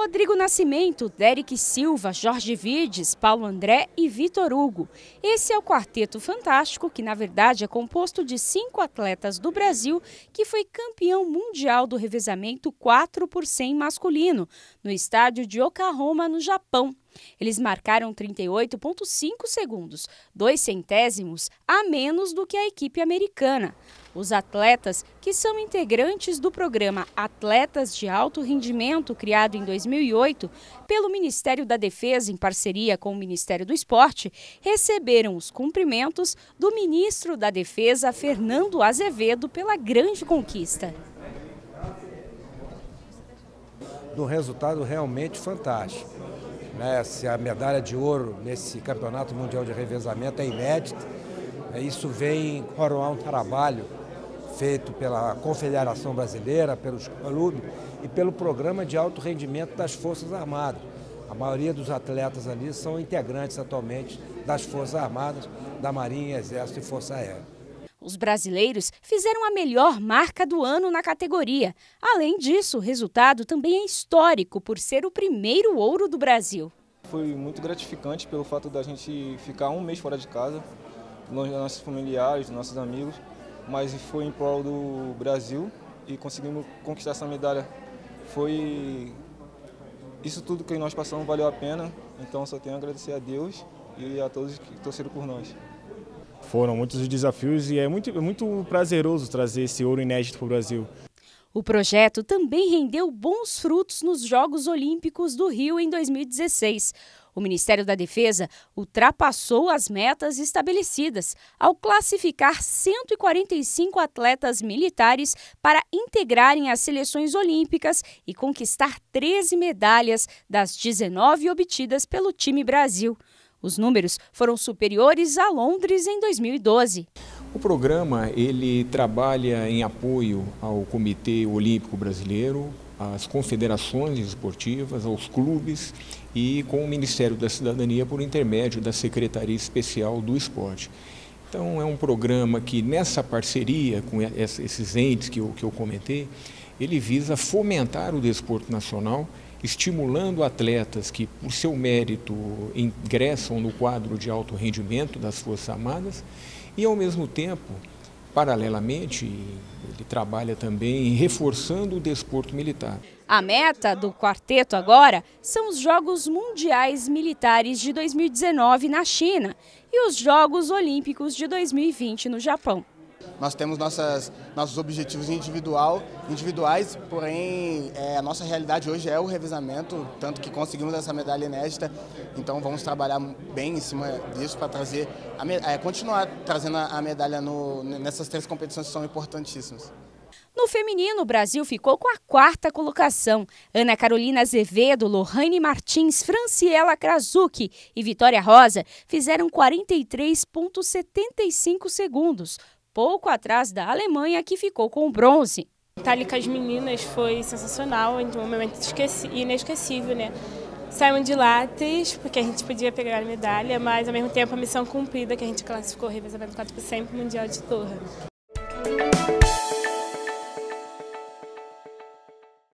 Rodrigo Nascimento, Derek Silva, Jorge Vides, Paulo André e Vitor Hugo. Esse é o Quarteto Fantástico, que na verdade é composto de cinco atletas do Brasil, que foi campeão mundial do revezamento 4 por 100 masculino, no estádio de Oklahoma, no Japão. Eles marcaram 38,5 segundos, dois centésimos a menos do que a equipe americana. Os atletas, que são integrantes do programa Atletas de Alto Rendimento, criado em 2008 pelo Ministério da Defesa em parceria com o Ministério do Esporte, receberam os cumprimentos do ministro da Defesa, Fernando Azevedo, pela grande conquista. Do resultado realmente fantástico. Né? Se a medalha de ouro nesse Campeonato Mundial de Revezamento é inédita, isso vem coroar um trabalho feito pela Confederação Brasileira, pelos clubes e pelo Programa de Alto Rendimento das Forças Armadas. A maioria dos atletas ali são integrantes atualmente das Forças Armadas, da Marinha, Exército e Força Aérea. Os brasileiros fizeram a melhor marca do ano na categoria. Além disso, o resultado também é histórico por ser o primeiro ouro do Brasil. Foi muito gratificante pelo fato da gente ficar um mês fora de casa, longe dos nossos familiares, dos nossos amigos, mas foi em prol do Brasil e conseguimos conquistar essa medalha. Foi isso tudo que nós passamos valeu a pena, então só tenho a agradecer a Deus e a todos que torceram por nós. Foram muitos desafios e é muito, é muito prazeroso trazer esse ouro inédito para o Brasil. O projeto também rendeu bons frutos nos Jogos Olímpicos do Rio em 2016. O Ministério da Defesa ultrapassou as metas estabelecidas ao classificar 145 atletas militares para integrarem as seleções olímpicas e conquistar 13 medalhas das 19 obtidas pelo time Brasil. Os números foram superiores a Londres em 2012. O programa ele trabalha em apoio ao Comitê Olímpico Brasileiro, às confederações esportivas, aos clubes e com o Ministério da Cidadania por intermédio da Secretaria Especial do Esporte. Então é um programa que nessa parceria com esses entes que eu, que eu comentei, ele visa fomentar o desporto nacional estimulando atletas que, por seu mérito, ingressam no quadro de alto rendimento das Forças Armadas e, ao mesmo tempo, paralelamente, ele trabalha também reforçando o desporto militar. A meta do quarteto agora são os Jogos Mundiais Militares de 2019 na China e os Jogos Olímpicos de 2020 no Japão. Nós temos nossas, nossos objetivos individual, individuais, porém é, a nossa realidade hoje é o revezamento, tanto que conseguimos essa medalha inédita, então vamos trabalhar bem em cima disso para trazer, a, é, continuar trazendo a medalha no, nessas três competições que são importantíssimas. No feminino, o Brasil ficou com a quarta colocação. Ana Carolina Azevedo, Lohane Martins, Franciela Krasuki e Vitória Rosa fizeram 43,75 segundos pouco atrás da Alemanha, que ficou com o bronze. Estar ali com as meninas foi sensacional, um momento inesquecível, né? Saímos de lá tristes, porque a gente podia pegar a medalha, mas ao mesmo tempo a missão cumprida, que a gente classificou o revezamento 4 por 100 Mundial de Torre.